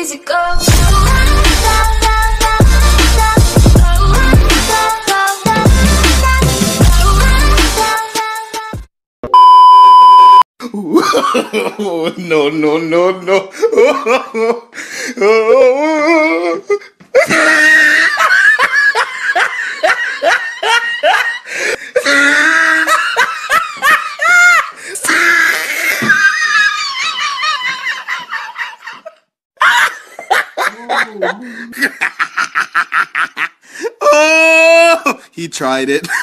easy go. no, no, no, no. oh, he tried it.